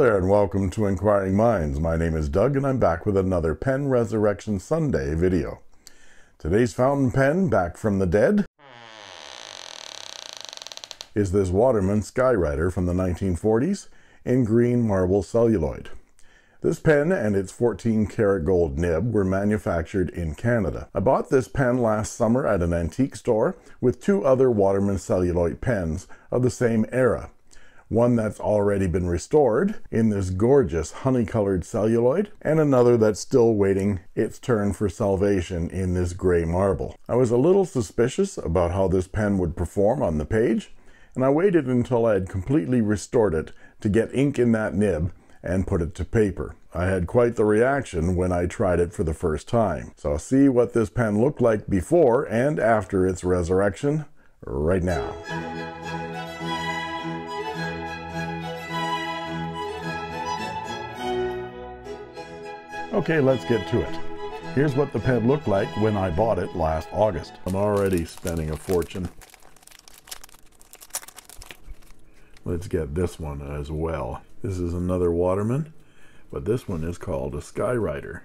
there and welcome to Inkquiring Minds. My name is Doug and I'm back with another Pen Resurrection Sunday video. Today's fountain pen, back from the dead, is this Waterman Skywriter from the 1940s in green marble celluloid. This pen and its 14 karat gold nib were manufactured in Canada. I bought this pen last summer at an antique store with two other Waterman celluloid pens of the same era. One that's already been restored in this gorgeous honey colored celluloid, and another that's still waiting its turn for salvation in this gray marble. I was a little suspicious about how this pen would perform on the page, and I waited until I had completely restored it to get ink in that nib and put it to paper. I had quite the reaction when I tried it for the first time. So see what this pen looked like before and after its resurrection right now. Okay, let's get to it. Here's what the pen looked like when I bought it last August. I'm already spending a fortune. Let's get this one as well. This is another Waterman, but this one is called a Skywriter.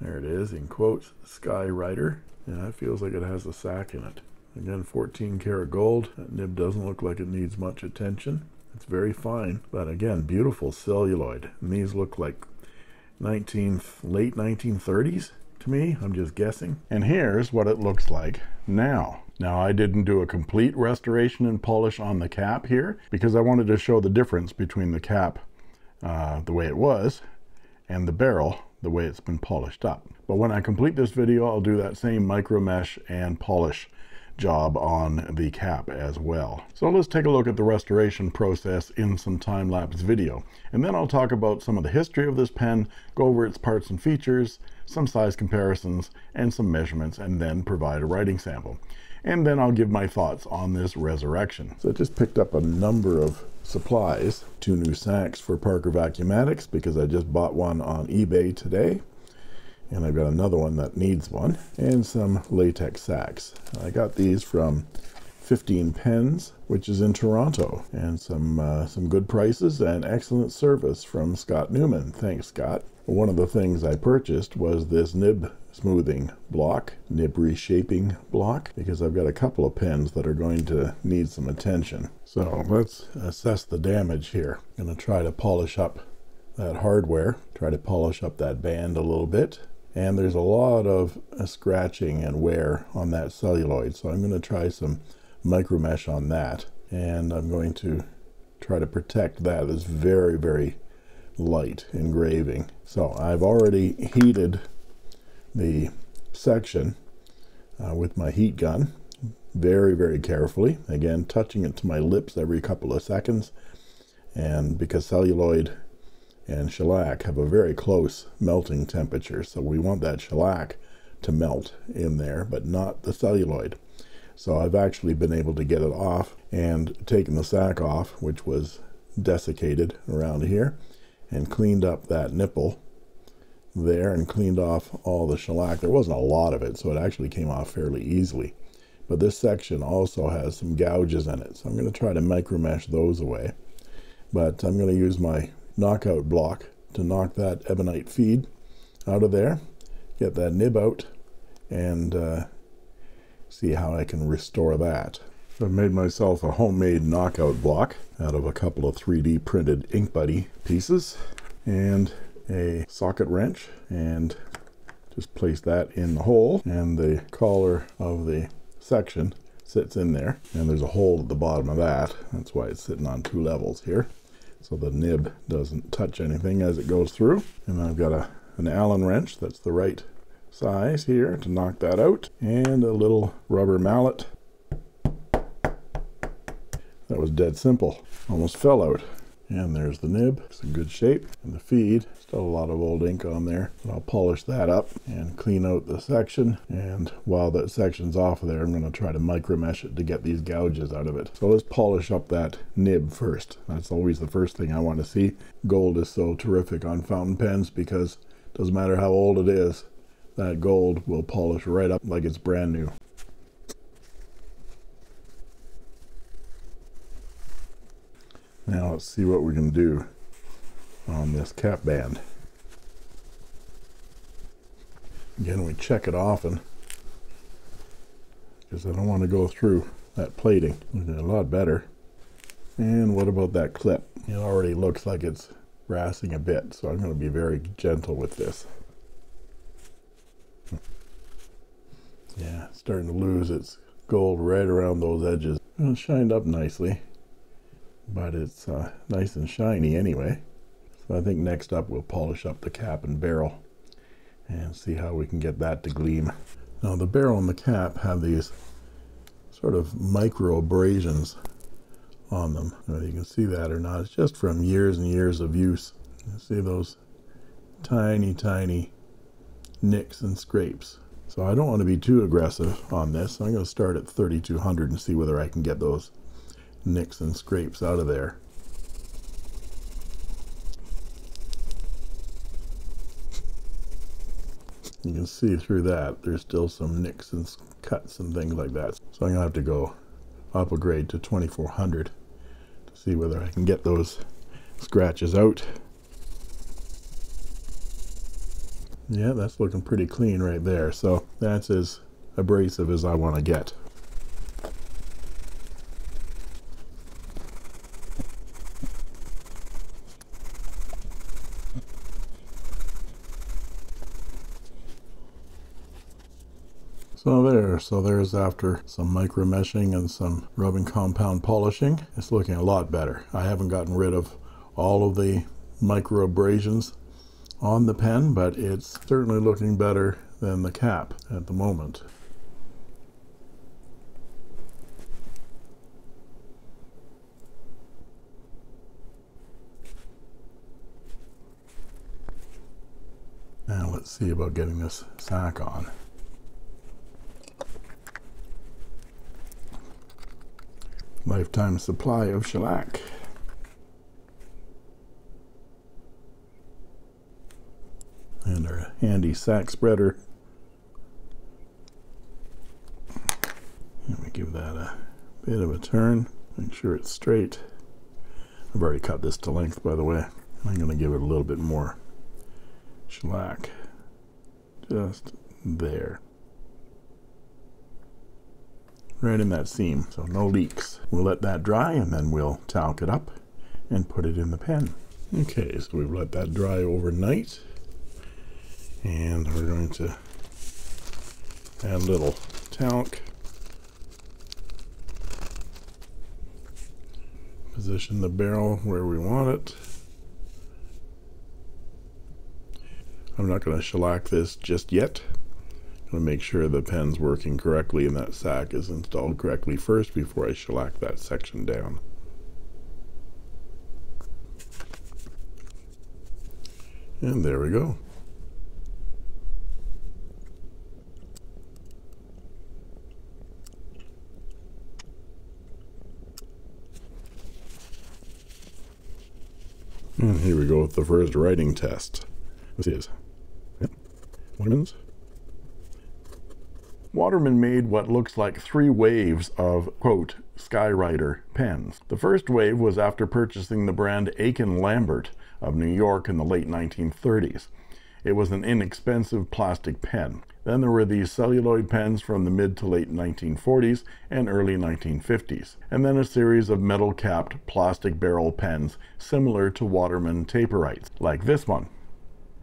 There it is, in quotes, Skywriter. Yeah, it feels like it has a sack in it. Again, 14 karat gold. That nib doesn't look like it needs much attention. It's very fine, but again, beautiful celluloid. And these look like 19th, late 1930s to me. I'm just guessing. And here's what it looks like now. Now I didn't do a complete restoration and polish on the cap here because I wanted to show the difference between the cap uh, the way it was and the barrel the way it's been polished up. But when I complete this video, I'll do that same micro mesh and polish job on the cap as well. So let's take a look at the restoration process in some time-lapse video. And then I'll talk about some of the history of this pen, go over its parts and features, some size comparisons, and some measurements, and then provide a writing sample. And then I'll give my thoughts on this resurrection. So I just picked up a number of supplies, two new sacks for Parker Vacuumatics because I just bought one on eBay today and I've got another one that needs one and some latex sacks. I got these from 15 pens which is in Toronto and some uh, some good prices and excellent service from Scott Newman. Thanks Scott. One of the things I purchased was this nib smoothing block nib reshaping block because I've got a couple of pens that are going to need some attention. So let's assess the damage here. I'm going to try to polish up that hardware try to polish up that band a little bit and there's a lot of uh, scratching and wear on that celluloid so I'm going to try some micro mesh on that. And I'm going to try to protect that. It's very very light engraving. So I've already heated the section uh, with my heat gun very very carefully. Again touching it to my lips every couple of seconds. And because celluloid and shellac have a very close melting temperature. So we want that shellac to melt in there but not the celluloid. So I've actually been able to get it off and taken the sack off which was desiccated around here and cleaned up that nipple there and cleaned off all the shellac. There wasn't a lot of it so it actually came off fairly easily. But this section also has some gouges in it. So I'm going to try to micro mesh those away. But I'm going to use my knockout block to knock that ebonite feed out of there get that nib out and uh, see how I can restore that. So I've made myself a homemade knockout block out of a couple of 3d printed ink buddy pieces and a socket wrench and just place that in the hole and the collar of the section sits in there and there's a hole at the bottom of that. That's why it's sitting on two levels here so the nib doesn't touch anything as it goes through. And I've got a an Allen wrench that's the right size here to knock that out. And a little rubber mallet that was dead simple almost fell out and there's the nib. It's in good shape. And the feed. Still a lot of old ink on there. I'll polish that up and clean out the section. And while that section's off of there I'm going to try to micro mesh it to get these gouges out of it. So let's polish up that nib first. That's always the first thing I want to see. Gold is so terrific on fountain pens because it doesn't matter how old it is that gold will polish right up like it's brand new Now let's see what we can do on this cap band. Again, we check it often because I don't want to go through that plating. a lot better. And what about that clip? It already looks like it's brassing a bit, so I'm going to be very gentle with this. Yeah, starting to lose its gold right around those edges. It's shined up nicely, but it's uh, nice and shiny anyway. So I think next up we'll polish up the cap and barrel and see how we can get that to gleam. Now the barrel and the cap have these sort of micro abrasions on them. Whether you can see that or not, it's just from years and years of use. You see those tiny, tiny nicks and scrapes. So I don't want to be too aggressive on this. I'm going to start at 3200 and see whether I can get those nicks and scrapes out of there. You can see through that there's still some nicks and cuts and things like that. So I'm going to have to go up a grade to 2400 to see whether I can get those scratches out. Yeah, that's looking pretty clean right there. So that's as abrasive as I want to get. So there, so there's after some micro meshing and some rubbing compound polishing. It's looking a lot better. I haven't gotten rid of all of the micro abrasions on the pen, but it's certainly looking better than the cap at the moment. Now let's see about getting this sack on. Lifetime supply of shellac. And our handy sack spreader. Let me give that a bit of a turn, make sure it's straight. I've already cut this to length, by the way. I'm going to give it a little bit more shellac. Just there right in that seam, so no leaks. We'll let that dry and then we'll talc it up and put it in the pen. Okay, so we've let that dry overnight and we're going to add a little talc. Position the barrel where we want it. I'm not going to shellac this just yet to make sure the pen's working correctly and that sack is installed correctly first before I shellac that section down. And there we go. And here we go with the first writing test. This is yep. Waterman's Waterman made what looks like three waves of, quote, Skywriter pens. The first wave was after purchasing the brand Aikin Lambert of New York in the late 1930s. It was an inexpensive plastic pen. Then there were these celluloid pens from the mid to late 1940s and early 1950s, and then a series of metal capped plastic barrel pens similar to Waterman Taperites, like this one,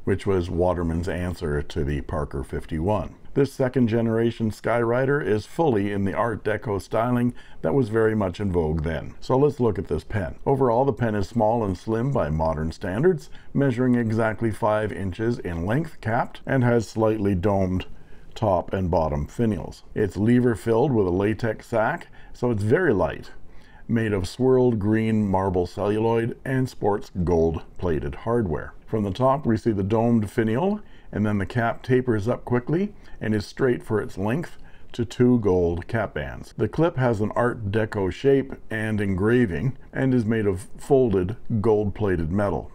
which was Waterman's answer to the Parker 51. This second generation Skywriter is fully in the Art Deco styling that was very much in vogue then. So let's look at this pen. Overall, the pen is small and slim by modern standards, measuring exactly 5 inches in length capped, and has slightly domed top and bottom finials. It's lever filled with a latex sack, so it's very light, made of swirled green marble celluloid and sports gold plated hardware. From the top, we see the domed finial and then the cap tapers up quickly and is straight for its length to two gold cap bands. The clip has an Art Deco shape and engraving and is made of folded gold-plated metal.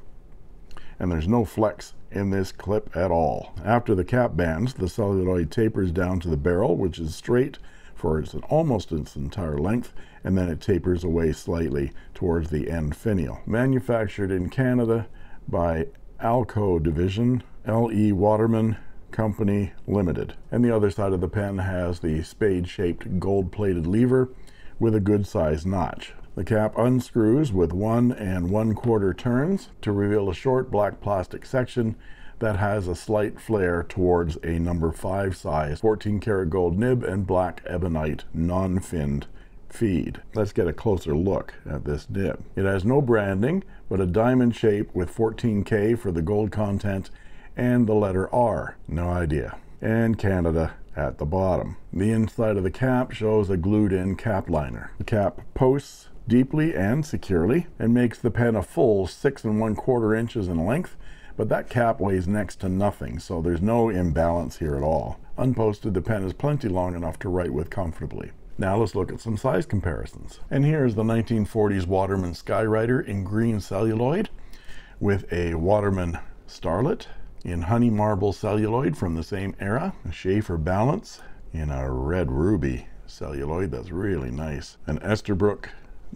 And there's no flex in this clip at all. After the cap bands, the celluloid tapers down to the barrel, which is straight for its almost its entire length, and then it tapers away slightly towards the end finial. Manufactured in Canada, by Alco Division, L.E. Waterman Company Limited. And the other side of the pen has the spade-shaped gold-plated lever with a good-sized notch. The cap unscrews with one and one quarter turns to reveal a short black plastic section that has a slight flare towards a number 5 size 14 karat gold nib and black ebonite non-finned feed. Let's get a closer look at this nib. It has no branding, but a diamond shape with 14K for the gold content and the letter R. No idea. And Canada at the bottom. The inside of the cap shows a glued in cap liner. The cap posts deeply and securely and makes the pen a full six and one quarter inches in length but that cap weighs next to nothing so there's no imbalance here at all unposted the pen is plenty long enough to write with comfortably now let's look at some size comparisons and here's the 1940s Waterman Skywriter in green celluloid with a Waterman Starlet in honey marble celluloid from the same era a Sheaffer Balance in a red ruby celluloid that's really nice an Esterbrook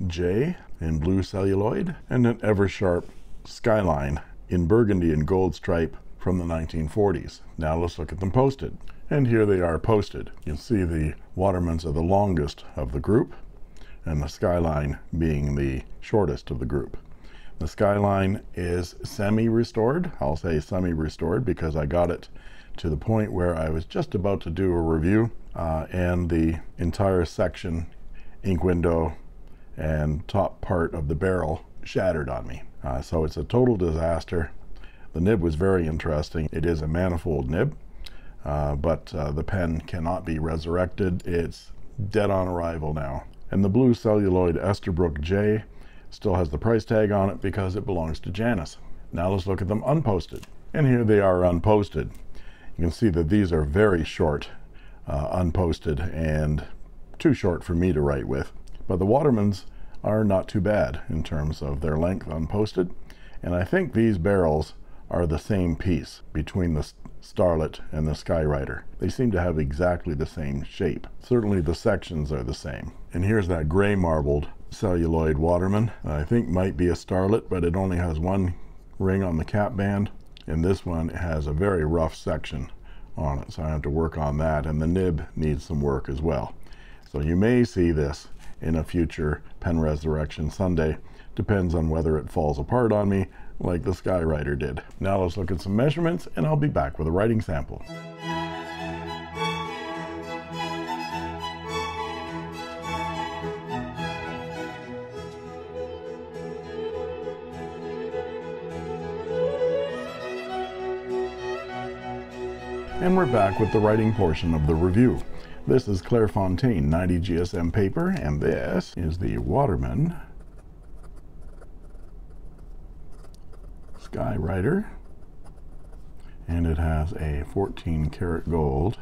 J in blue celluloid, and an Eversharp Skyline in burgundy and gold stripe from the 1940s. Now let's look at them posted. And here they are posted. You can see the Watermans are the longest of the group, and the Skyline being the shortest of the group. The Skyline is semi-restored. I'll say semi-restored because I got it to the point where I was just about to do a review uh, and the entire section, ink window, and top part of the barrel shattered on me. Uh, so it's a total disaster. The nib was very interesting. It is a manifold nib, uh, but uh, the pen cannot be resurrected. It's dead on arrival now. And the blue celluloid Esterbrook J still has the price tag on it because it belongs to Janus. Now let's look at them unposted. And here they are unposted. You can see that these are very short, uh, unposted, and too short for me to write with. But the Watermans are not too bad in terms of their length unposted. And I think these barrels are the same piece between the Starlet and the Skywriter. They seem to have exactly the same shape. Certainly the sections are the same. And here's that gray marbled celluloid Waterman. I think might be a Starlet, but it only has one ring on the cap band. And this one has a very rough section on it, so I have to work on that. And the nib needs some work as well. So you may see this in a future Pen Resurrection Sunday. Depends on whether it falls apart on me like the Skywriter did. Now let's look at some measurements and I'll be back with a writing sample. And we're back with the writing portion of the review. This is Clairefontaine 90 GSM paper, and this is the Waterman Skywriter. And it has a 14 karat gold,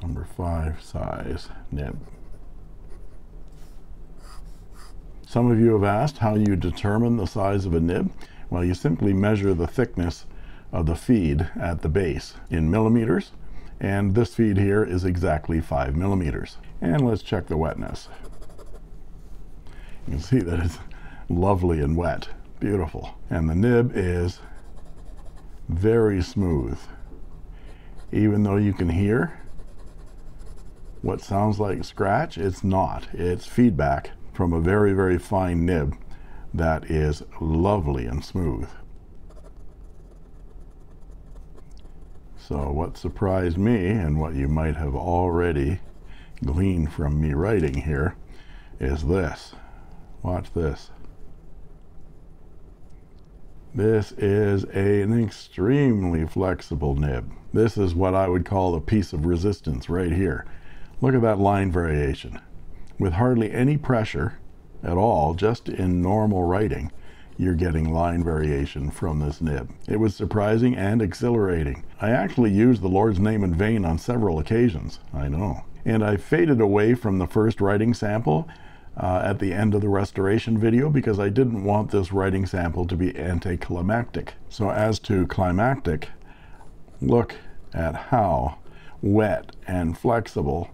number 5 size nib. Some of you have asked how you determine the size of a nib. Well, you simply measure the thickness of the feed at the base in millimeters and this feed here is exactly five millimeters and let's check the wetness you can see that it's lovely and wet beautiful and the nib is very smooth even though you can hear what sounds like scratch it's not it's feedback from a very very fine nib that is lovely and smooth So what surprised me and what you might have already gleaned from me writing here is this. Watch this. This is a, an extremely flexible nib. This is what I would call a piece of resistance right here. Look at that line variation. With hardly any pressure at all, just in normal writing, you're getting line variation from this nib. It was surprising and exhilarating. I actually used the Lord's name in vain on several occasions, I know. And I faded away from the first writing sample uh, at the end of the restoration video because I didn't want this writing sample to be anticlimactic. So as to climactic, look at how wet and flexible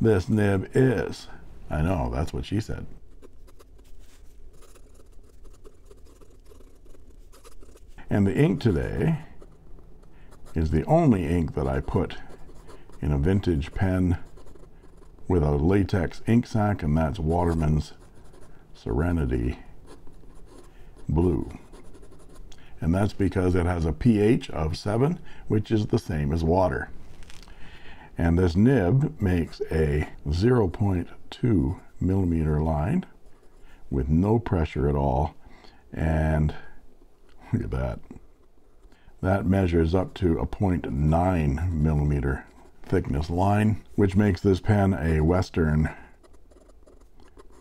this nib is. I know, that's what she said. And the ink today is the only ink that I put in a vintage pen with a latex ink sac, and that's Waterman's Serenity Blue. And that's because it has a pH of 7, which is the same as water. And this nib makes a 0.2 millimeter line with no pressure at all. And look at that. That measures up to a 0.9 millimeter thickness line, which makes this pen a Western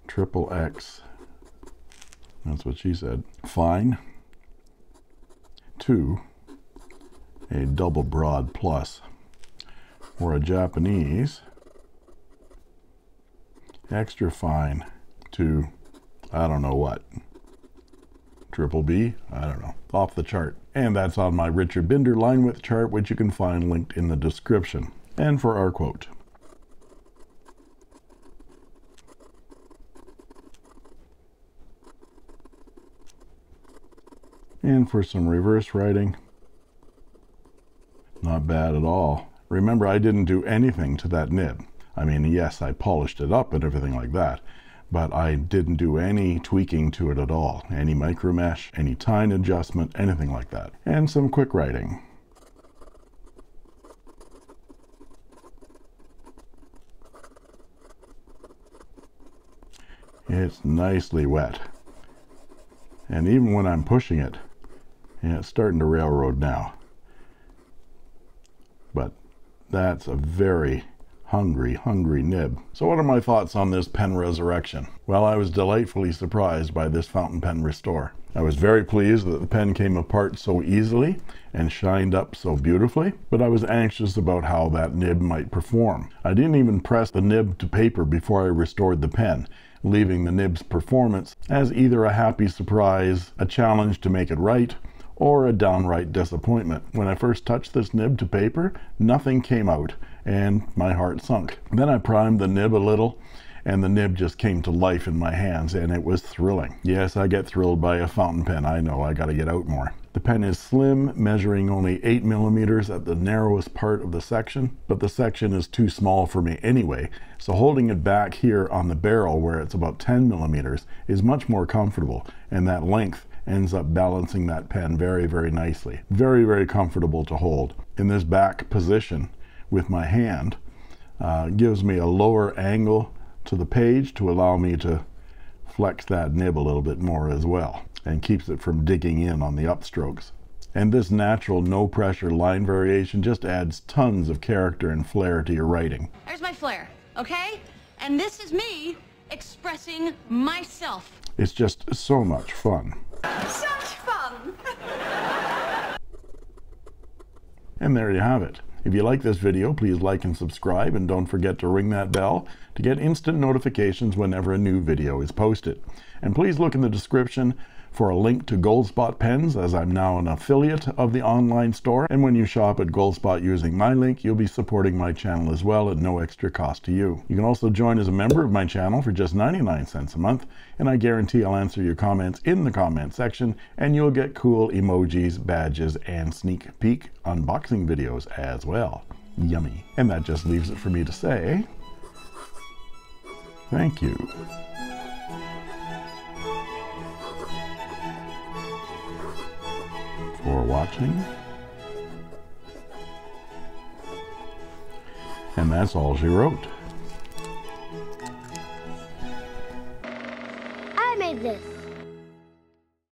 triple X. That's what she said. Fine. Two, a double broad plus, or a Japanese extra fine to I don't know what. Triple B? I don't know. Off the chart. And that's on my Richard Binder line width chart, which you can find linked in the description. And for our quote. And for some reverse writing, not bad at all. Remember, I didn't do anything to that nib. I mean, yes, I polished it up and everything like that, but I didn't do any tweaking to it at all. Any micro mesh, any tine adjustment, anything like that. And some quick writing. It's nicely wet. And even when I'm pushing it, yeah, it's starting to railroad now. But that's a very hungry, hungry nib. So what are my thoughts on this pen resurrection? Well, I was delightfully surprised by this fountain pen restore. I was very pleased that the pen came apart so easily and shined up so beautifully, but I was anxious about how that nib might perform. I didn't even press the nib to paper before I restored the pen, leaving the nib's performance as either a happy surprise, a challenge to make it right, or a downright disappointment. When I first touched this nib to paper, nothing came out and my heart sunk. Then I primed the nib a little and the nib just came to life in my hands and it was thrilling. Yes, I get thrilled by a fountain pen. I know I got to get out more. The pen is slim, measuring only 8 millimeters at the narrowest part of the section, but the section is too small for me anyway, so holding it back here on the barrel where it's about 10 millimeters is much more comfortable, and that length ends up balancing that pen very, very nicely. Very, very comfortable to hold. In this back position, with my hand uh, gives me a lower angle to the page to allow me to flex that nib a little bit more as well and keeps it from digging in on the upstrokes. And this natural no pressure line variation just adds tons of character and flair to your writing. There's my flair, okay? And this is me expressing myself. It's just so much fun. Such fun! and there you have it. If you like this video, please like and subscribe, and don't forget to ring that bell to get instant notifications whenever a new video is posted. And please look in the description for a link to Goldspot pens as I'm now an affiliate of the online store. And when you shop at Goldspot using my link, you'll be supporting my channel as well at no extra cost to you. You can also join as a member of my channel for just 99 cents a month, and I guarantee I'll answer your comments in the comment section, and you'll get cool emojis, badges, and sneak peek unboxing videos as well. Yummy. And that just leaves it for me to say, thank you. For watching. And that's all she wrote. I made this.